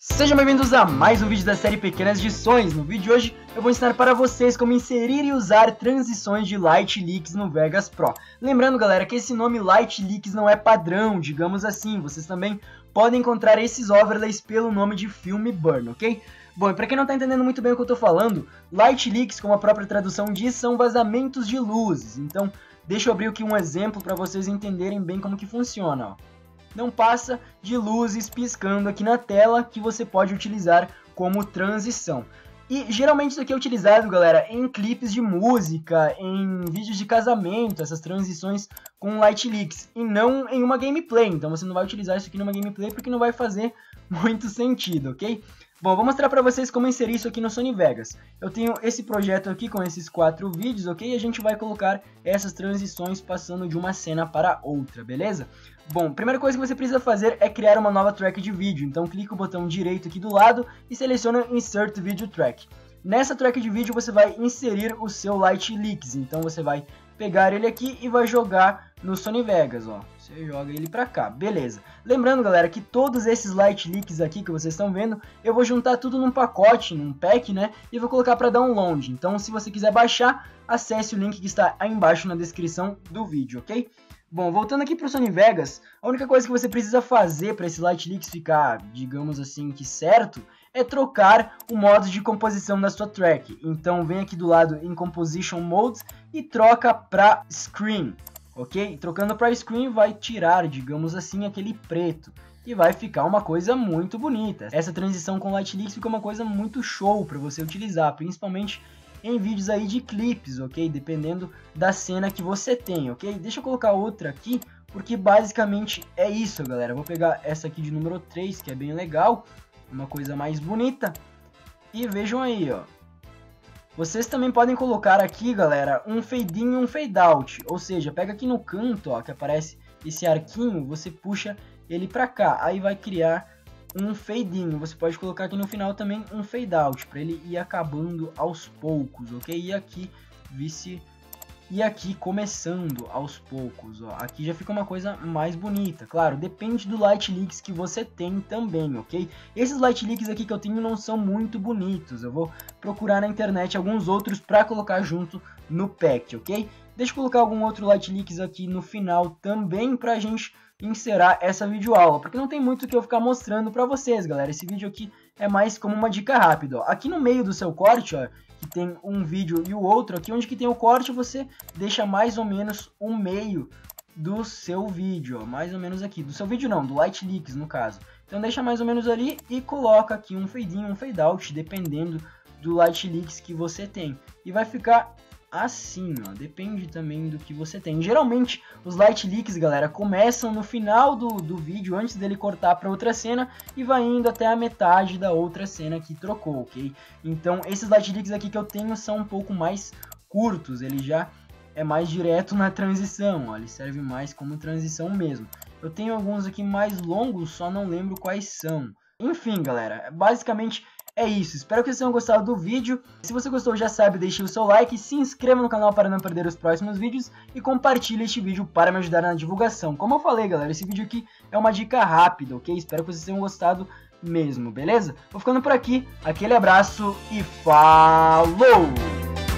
Sejam bem-vindos a mais um vídeo da série Pequenas Edições. No vídeo de hoje eu vou ensinar para vocês como inserir e usar transições de Light Leaks no Vegas Pro. Lembrando galera que esse nome Light Leaks não é padrão, digamos assim, vocês também podem encontrar esses overlays pelo nome de Film Burn, ok? Bom, para quem não está entendendo muito bem o que eu estou falando, Light Leaks, como a própria tradução diz, são vazamentos de luzes. Então, deixa eu abrir aqui um exemplo para vocês entenderem bem como que funciona, ó não passa de luzes piscando aqui na tela que você pode utilizar como transição. E geralmente isso aqui é utilizado, galera, em clipes de música, em vídeos de casamento, essas transições com light leaks, e não em uma gameplay. Então você não vai utilizar isso aqui numa gameplay porque não vai fazer muito sentido, ok? Bom, vou mostrar para vocês como inserir isso aqui no Sony Vegas. Eu tenho esse projeto aqui com esses quatro vídeos, ok? E a gente vai colocar essas transições passando de uma cena para outra, beleza? Bom, primeira coisa que você precisa fazer é criar uma nova track de vídeo. Então clique o botão direito aqui do lado e seleciona Insert Video Track. Nessa track de vídeo você vai inserir o seu Light Leaks. Então você vai pegar ele aqui e vai jogar no Sony Vegas, ó. Você joga ele pra cá, beleza. Lembrando, galera, que todos esses light leaks aqui que vocês estão vendo, eu vou juntar tudo num pacote, num pack, né? E vou colocar para download. Então, se você quiser baixar, acesse o link que está aí embaixo na descrição do vídeo, ok? Bom, voltando aqui para o Sony Vegas, a única coisa que você precisa fazer para esse Light Leaks ficar, digamos assim, que certo, é trocar o modo de composição da sua track. Então vem aqui do lado em Composition Modes e troca para Screen ok? Trocando para screen vai tirar, digamos assim, aquele preto e vai ficar uma coisa muito bonita. Essa transição com Light Leaks fica uma coisa muito show para você utilizar, principalmente em vídeos aí de clipes, ok? Dependendo da cena que você tem, ok? Deixa eu colocar outra aqui, porque basicamente é isso, galera. Vou pegar essa aqui de número 3, que é bem legal, uma coisa mais bonita. E vejam aí, ó. Vocês também podem colocar aqui, galera, um fade in e um fade out. Ou seja, pega aqui no canto, ó, que aparece esse arquinho, você puxa ele para cá. Aí vai criar um fade in. Você pode colocar aqui no final também um fade out, para ele ir acabando aos poucos, ok? E aqui vice e aqui começando aos poucos, ó, aqui já fica uma coisa mais bonita. Claro, depende do Light Leaks que você tem também, ok? Esses Light Leaks aqui que eu tenho não são muito bonitos, eu vou procurar na internet alguns outros para colocar junto no pack, ok? Deixa eu colocar algum outro Light Leaks aqui no final também pra gente encerrar essa videoaula, porque não tem muito o que eu ficar mostrando para vocês, galera. Esse vídeo aqui é mais como uma dica rápida, ó. Aqui no meio do seu corte, ó, tem um vídeo e o outro, aqui onde que tem o corte, você deixa mais ou menos o meio do seu vídeo, ó, mais ou menos aqui, do seu vídeo não, do Light Leaks no caso. Então deixa mais ou menos ali e coloca aqui um fade in, um fade out, dependendo do Light Leaks que você tem. E vai ficar assim, ó, depende também do que você tem. Geralmente, os light leaks, galera, começam no final do, do vídeo, antes dele cortar para outra cena, e vai indo até a metade da outra cena que trocou, ok? Então, esses light leaks aqui que eu tenho são um pouco mais curtos, ele já é mais direto na transição, ó, ele serve mais como transição mesmo. Eu tenho alguns aqui mais longos, só não lembro quais são. Enfim, galera, basicamente é isso, espero que vocês tenham gostado do vídeo. Se você gostou, já sabe, deixe o seu like, se inscreva no canal para não perder os próximos vídeos e compartilhe este vídeo para me ajudar na divulgação. Como eu falei, galera, esse vídeo aqui é uma dica rápida, ok? Espero que vocês tenham gostado mesmo, beleza? Vou ficando por aqui, aquele abraço e falou!